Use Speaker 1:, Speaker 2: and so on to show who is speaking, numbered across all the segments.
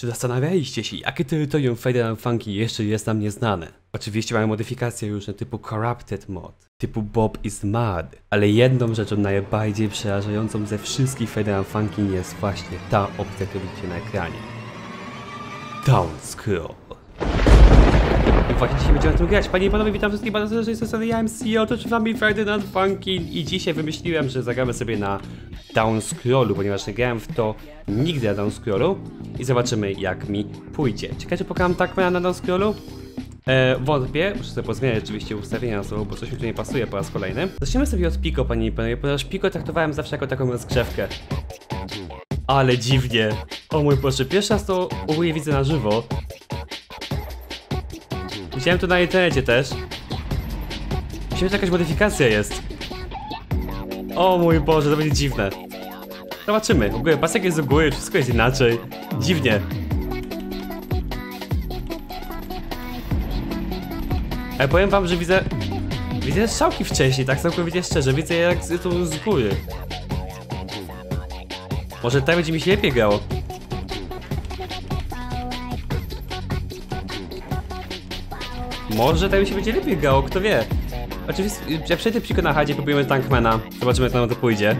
Speaker 1: Czy zastanawialiście się, jakie terytorium Federal Funky jeszcze jest nam nieznane? Oczywiście mamy modyfikacje różne typu Corrupted Mod, typu Bob is Mad, ale jedną rzeczą najbardziej przerażającą ze wszystkich Federal Funky jest właśnie ta opcja, którą widzicie na ekranie. Down Scroll. Właśnie dzisiaj będziemy tym grać. Panie i panowie, witam wszystkich bardzo serdecznie, z tej strony ja MC, oto z wami Ferdynand Funkin i dzisiaj wymyśliłem, że zagramy sobie na downscrollu, ponieważ nie grałem w to nigdy na downscrollu i zobaczymy jak mi pójdzie. Ciekawe, czy pokażę tak na downscrollu? E, wątpię, muszę sobie pozmieniać oczywiście ustawienia na sobą, bo coś mi tu nie pasuje po raz kolejny. Zaczniemy sobie od Pico, panie i panowie, ponieważ Pico traktowałem zawsze jako taką rozgrzewkę. Ale dziwnie. O mój Boże, pierwszy raz to ogólnie widzę na żywo. Widziałem to na internecie też. Myślałem, że jakaś modyfikacja jest. O mój Boże, to będzie dziwne. Zobaczymy. W ogóle pasek jest do góry, wszystko jest inaczej. Dziwnie. Ale powiem wam, że widzę... Widzę strzałki wcześniej, tak całkowicie szczerze. Widzę jak to z góry. Może tak będzie mi się lepiej grało. Może tak mi się będzie lepiej grało, kto wie. Oczywiście, jak przejdę psiko na chadzie, kupujemy Tankmana. Zobaczymy jak nam to pójdzie.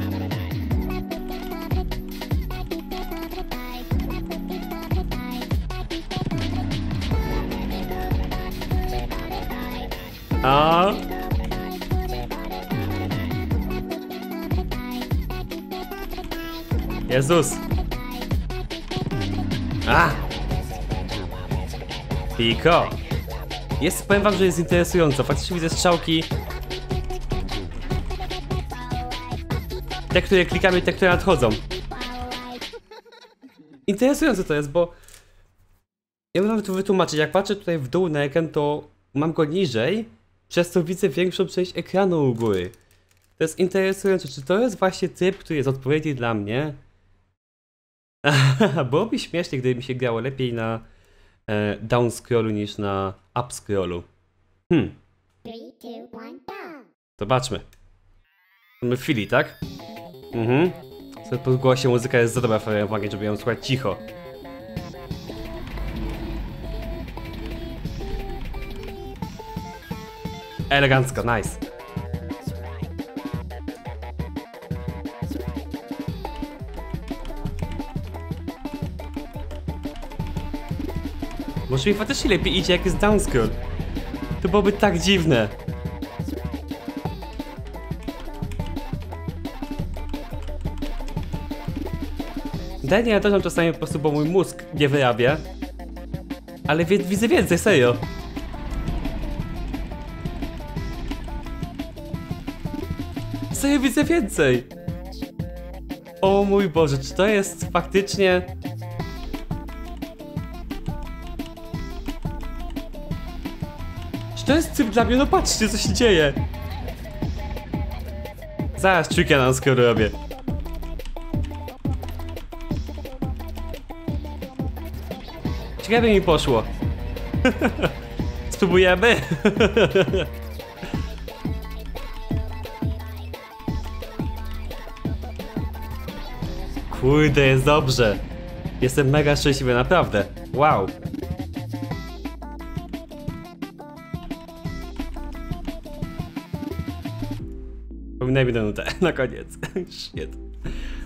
Speaker 1: A. Jezus. A. Piko. Jest, powiem wam, że jest interesująco. Faktycznie widzę strzałki. Te, które klikamy, te, które nadchodzą. Interesujące to jest, bo... Ja bym to wytłumaczyć. Jak patrzę tutaj w dół na ekran, to mam go niżej, przez co widzę większą część ekranu u góry. To jest interesujące. Czy to jest właśnie typ, który jest odpowiedni dla mnie? Byłoby śmiesznie, gdyby mi się grało lepiej na e, down scrollu niż na up scrollu. Hmm, zobaczmy. Mamy chwili, tak? Mhm. Sobie po głosie muzyka jest za dobra w żeby ją słuchać cicho. Elegancko, nice. Może mi faktycznie lepiej idzie jak jest downscroll. To byłoby tak dziwne. Daniel ja też czasami po prostu, bo mój mózg nie wyrabia. Ale wie, widzę więcej, serio. Serio widzę więcej. O mój Boże, czy to jest faktycznie... to jest typ dla mnie? No patrzcie, co się dzieje. Zaraz trika na skoro robię. Ciekawe mi poszło. Spróbujemy. Kurde, jest dobrze. Jestem mega szczęśliwy, naprawdę. Wow. Minutę na koniec. Shit.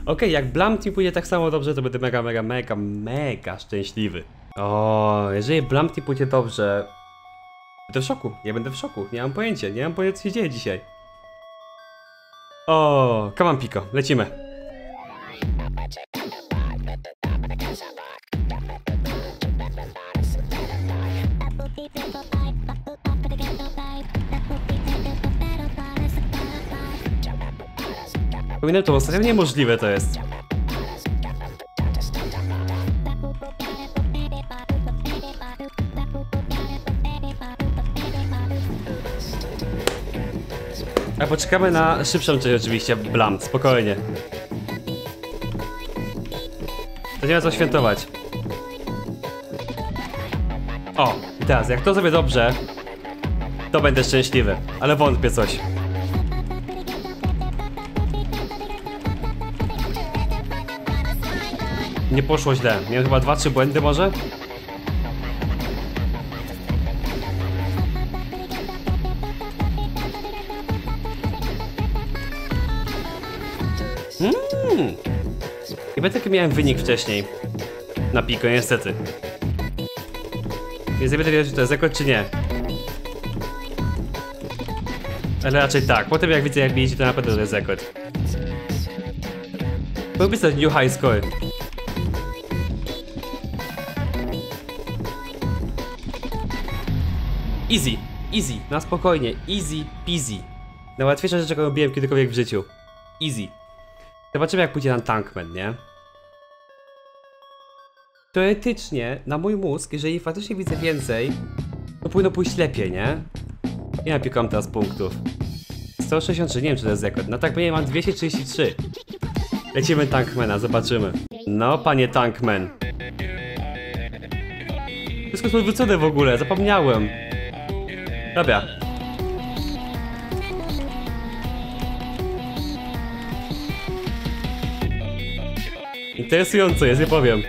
Speaker 1: Okej, jak Blunt mi pójdzie tak samo dobrze, to będę mega, mega, mega, mega szczęśliwy. O, jeżeli Blunt mi pójdzie dobrze... Będę w szoku, ja będę w szoku, nie mam pojęcia, nie mam pojęcia co się dzieje dzisiaj. O, come on Pico, lecimy. Powinienem to ostatnio niemożliwe to jest. A poczekamy na szybszą część oczywiście, blam, spokojnie. To nie ma co świętować. O, i teraz, jak to zrobię dobrze, to będę szczęśliwy, ale wątpię coś. Nie poszło źle. Miałem chyba dwa, trzy błędy może? Mm. Chyba taki miałem wynik wcześniej. Na piko, niestety. Więc nie będę wiedział, czy to jest rekord, czy nie. Ale raczej tak. Potem jak widzę, jak mi idzie, to na pewno to jest rekord. Byłby to new high score. Easy, easy, na spokojnie, easy peasy. Najłatwiejsza rzecz, jaką robiłem kiedykolwiek w życiu. Easy. Zobaczymy jak pójdzie nam Tankman, nie? Teoretycznie, na mój mózg, jeżeli faktycznie widzę więcej, to powinno pójść lepiej, nie? Nie napikam teraz punktów. 163, nie wiem czy to jest rekord. Na Tankmanie mam 233. Lecimy Tankmana, zobaczymy. No, panie Tankman. Wszystko jest odwrócone w ogóle, zapomniałem. Dobra. Interesująco jest, nie powiem.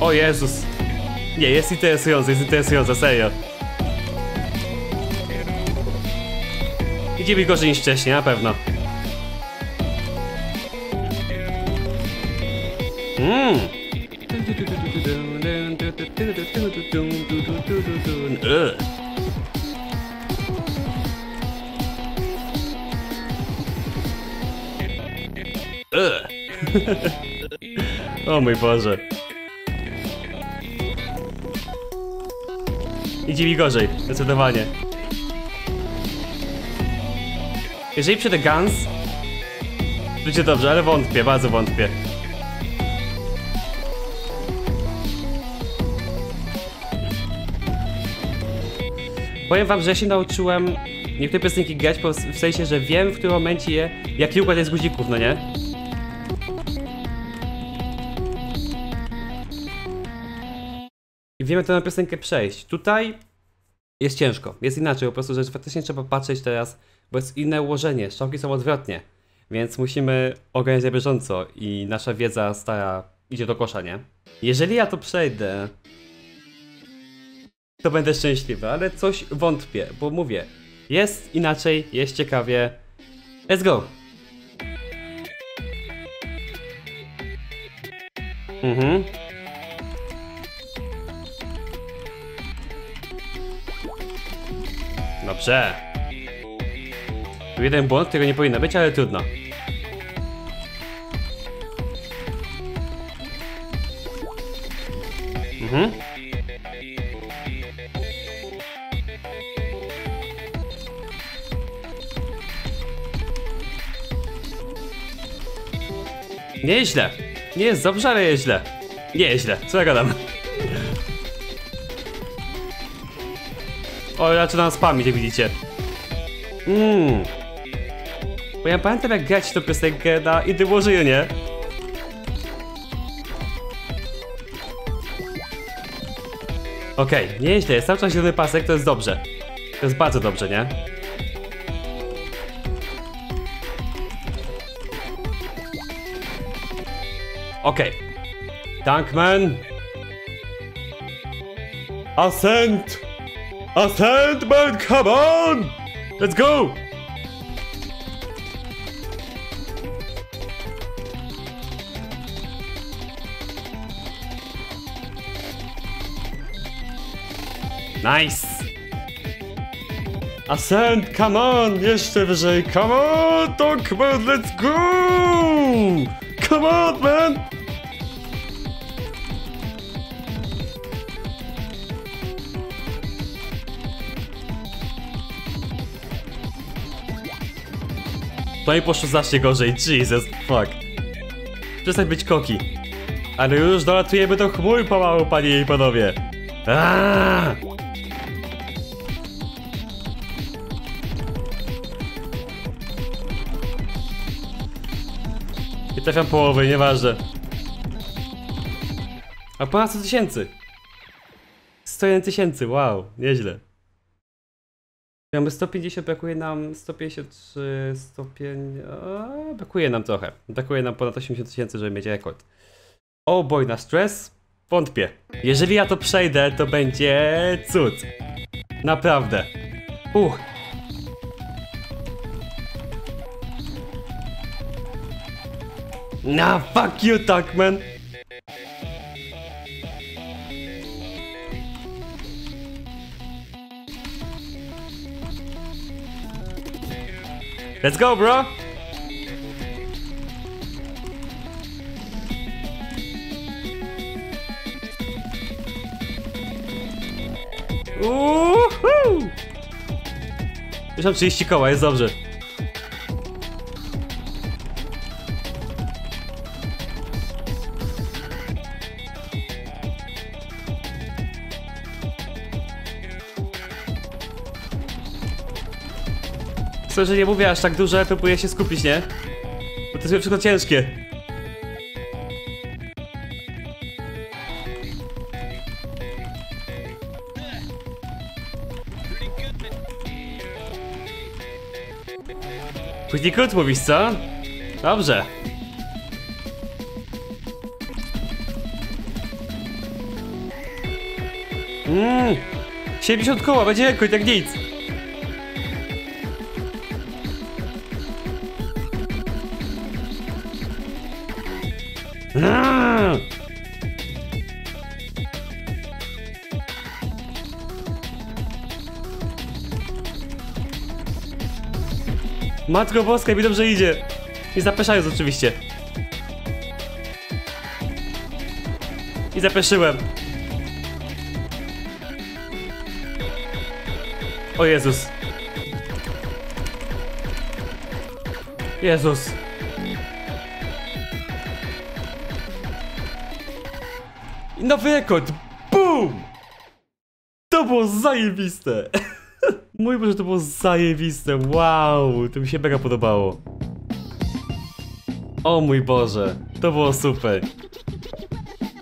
Speaker 1: O Jezus. Nie, jest interesujące, jest interesujące, serio. Idzie mi gorzej niż wcześniej, na pewno. Mmm. O mój Boże. Idzie mi gorzej, zdecydowanie. Jeżeli przyjdę Guns, będzie dobrze, ale wątpię, bardzo wątpię. Powiem wam, że się nauczyłem niektóre piosenki grać w sensie, że wiem w którym momencie je, jaki układ jest guzików, no nie? I wiemy tę piosenkę przejść. Tutaj jest ciężko, jest inaczej, po prostu, że faktycznie trzeba patrzeć teraz, bo jest inne ułożenie, strzałki są odwrotnie, więc musimy ogarniać na bieżąco i nasza wiedza stara idzie do kosza, nie? Jeżeli ja to przejdę, to będę szczęśliwy, ale coś wątpię, bo mówię, jest inaczej, jest ciekawie. Let's go! Mhm. Dobrze. Tu jeden błąd, którego nie powinno być, ale trudno. Mhm. Nie jest źle. Nie jest dobrze, ale jest źle. Nie jest źle. Co ja gadam? O, ja zaczynam spamić, jak widzicie. Mmm. Bo ja pamiętam jak grać tę piosenkę na Indy Warrior, nie? Okej, okay, nieźle, jest cały czas zielony pasek, to jest dobrze. To jest bardzo dobrze, nie? Okay. Tankman. Ascent! Ascent, man, come on! Let's go! Nice! Ascent, come on! Jeszcze wyżej, come on! Tankman, let's go! Come on, man! To mi poszło znacznie gorzej, Jesus fuck. Przestań być koki. Ale już dolatujemy do chmur pomału, panie i panowie. Aaaa! Nie trafiam połowy, nieważne. A ponad 100 tysięcy. 101 tysięcy, wow, nieźle. Mamy 150, brakuje nam 153, 105... A, brakuje nam trochę. Brakuje nam ponad 80 tysięcy, żeby mieć rekord. O boj na stres? Wątpię. Jeżeli ja to przejdę, to będzie cud. Naprawdę. Uch. Na fuck you, Tuckman! Let's go, bro! Uhu! Już mam 30 koła, jest dobrze. Co, że nie mówię aż tak dużo, próbuję się skupić, nie? Bo to jest wszystko ciężkie. Pretty good mówisz, co? Dobrze. Mmm, 70 koła, będzie jakoś jak nic. Matko Boska, mi dobrze idzie. Nie zapeszając oczywiście. I zapeszyłem. O Jezus. Jezus. I nowy rekord! BOOM! To było zajebiste! Mój Boże, to było zajebiste! Wow! To mi się mega podobało. O mój Boże, to było super.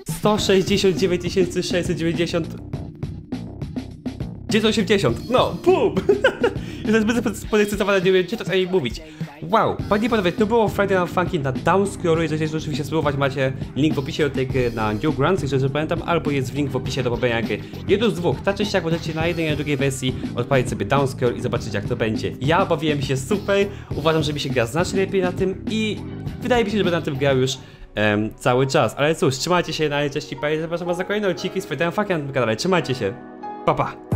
Speaker 1: 169 690 980, no, bum! Jestem zbyt podekscytowany, nie wiem, czy to co mówić. Wow, panie i panowie, to było Friday Night Funkin' na Downscroll, jeżeli chcecie oczywiście spróbować, macie link w opisie do tej gry na Newgrounds, jeżeli dobrze pamiętam, albo jest link w opisie do pobrania gry. Jedno z dwóch, ta część jak możecie na jednej i na drugiej wersji odpalić sobie Downscroll i zobaczyć jak to będzie. Ja bawiłem się super, uważam, że mi się gra znacznie lepiej na tym i wydaje mi się, że będę na tym grał już em, cały czas. Ale cóż, trzymajcie się, na i zapraszam was na kolejne odcinki z Friday Night Funkin' na tym kanale, trzymajcie się, pa pa!